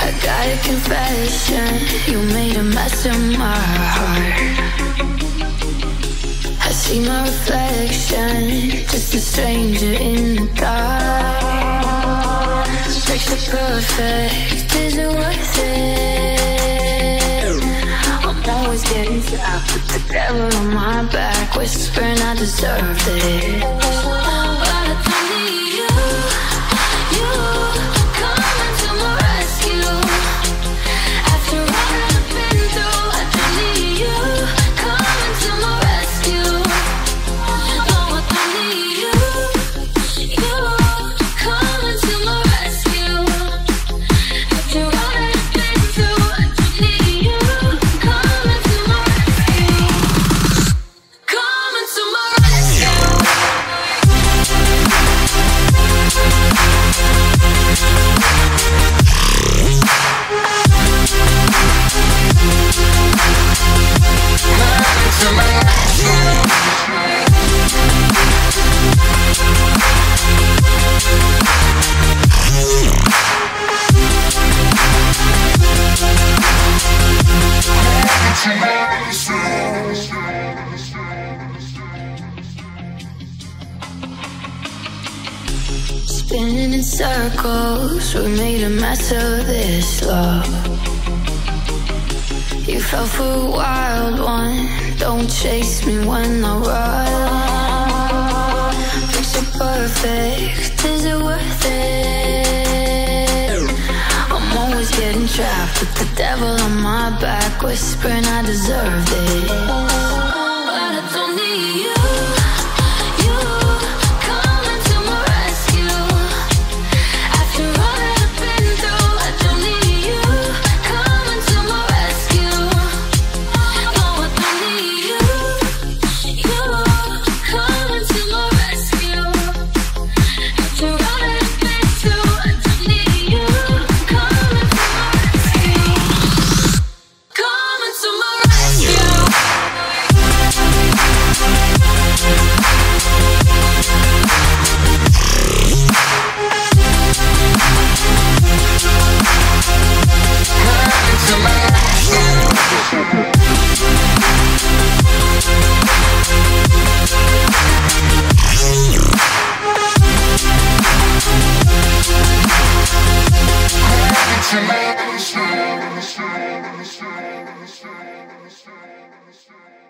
I got a confession. You made a mess of my heart. I see my reflection, just a stranger in the dark. Picture perfect, is it worth it? I'm always getting trapped with the devil on my back, whispering I deserve this. Spinning in circles, we made a mess of this love. You fell for a wild one, don't chase me when I run. Picture perfect, is it worth it? I'm always getting trapped with the devil on my back, whispering I deserve this. Thank you.